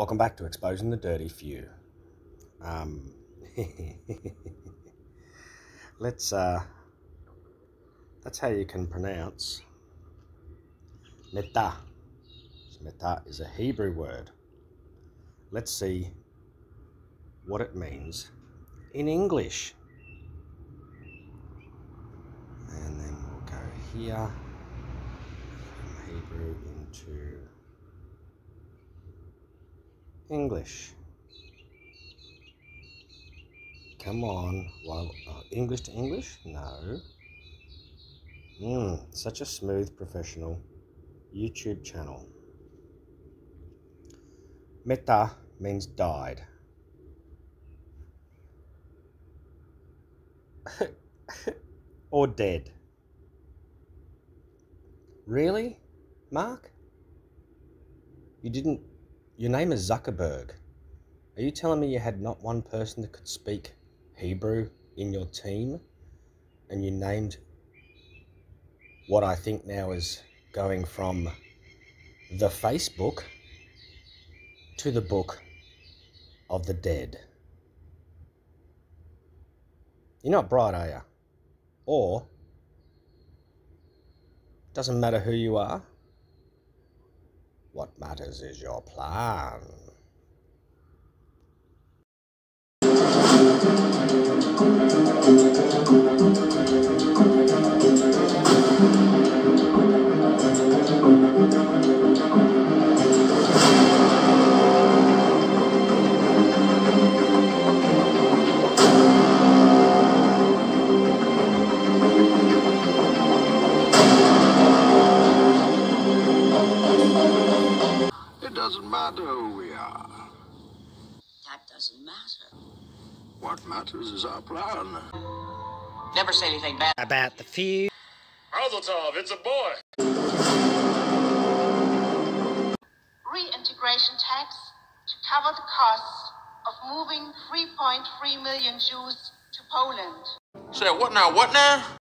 Welcome back to Exposing the Dirty Few. Um, let's, uh, that's how you can pronounce meta. Meta is a Hebrew word. Let's see what it means in English. And then we'll go here from Hebrew into English. Come on. Well, uh, English to English? No. Mm, such a smooth professional YouTube channel. Meta means died. or dead. Really, Mark? You didn't. Your name is Zuckerberg. Are you telling me you had not one person that could speak Hebrew in your team and you named what I think now is going from the Facebook to the book of the dead? You're not bright, are you? Or, doesn't matter who you are, what matters is your plan. Matter who we are. That doesn't matter. What matters is our plan. Never say anything bad. About the few. Mazel tov, it's a boy. reintegration tax to cover the costs of moving 3.3 million Jews to Poland. Say what now? What now?